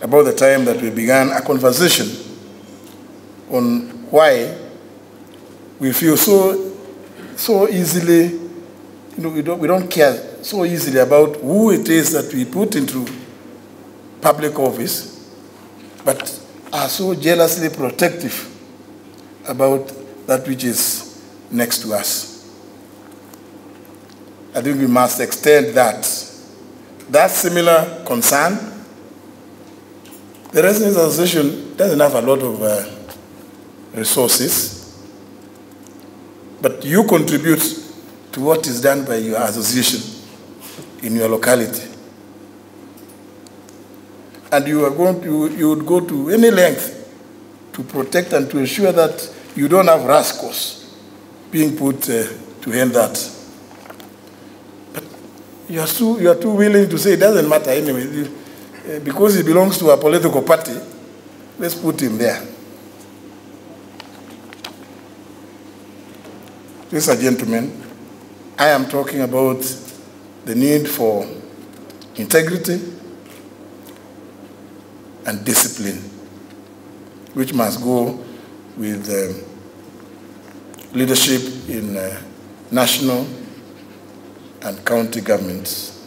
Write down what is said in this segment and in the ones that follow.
about the time that we began a conversation on why we feel so, so easily, you know, we don't, we don't care so easily about who it is that we put into public office, but are so jealously protective about that which is next to us. I think we must extend that. That similar concern. The Residents Association doesn't have a lot of uh, resources, but you contribute to what is done by your association in your locality. And you are going to, you would go to any length to protect and to ensure that you don't have rascals being put uh, to end that. But you are, too, you are too willing to say it doesn't matter anyway. Uh, because he belongs to a political party, let's put him there. Ladies and gentlemen, I am talking about the need for integrity and discipline, which must go with um, leadership in uh, national and county governments.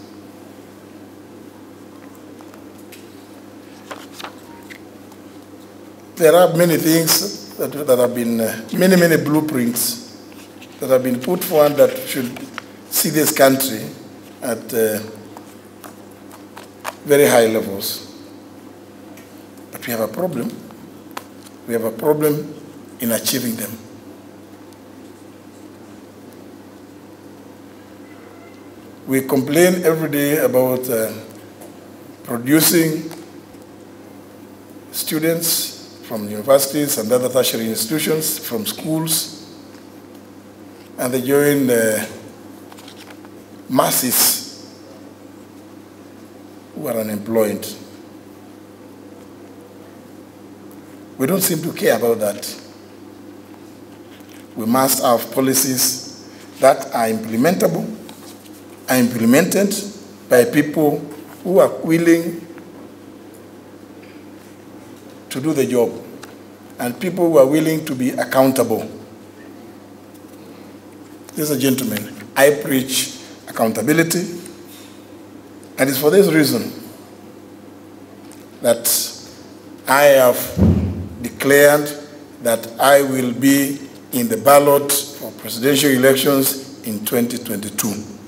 There are many things that, that have been, uh, many, many blueprints that have been put forward that should see this country at uh, very high levels. But we have a problem. We have a problem in achieving them. We complain every day about uh, producing students from universities and other tertiary institutions, from schools, and they join the uh, masses who are unemployed. We don't seem to care about that. We must have policies that are implementable, are implemented by people who are willing to do the job and people who are willing to be accountable. Ladies and gentlemen, I preach accountability, and it's for this reason that I have declared that I will be in the ballot for presidential elections in 2022.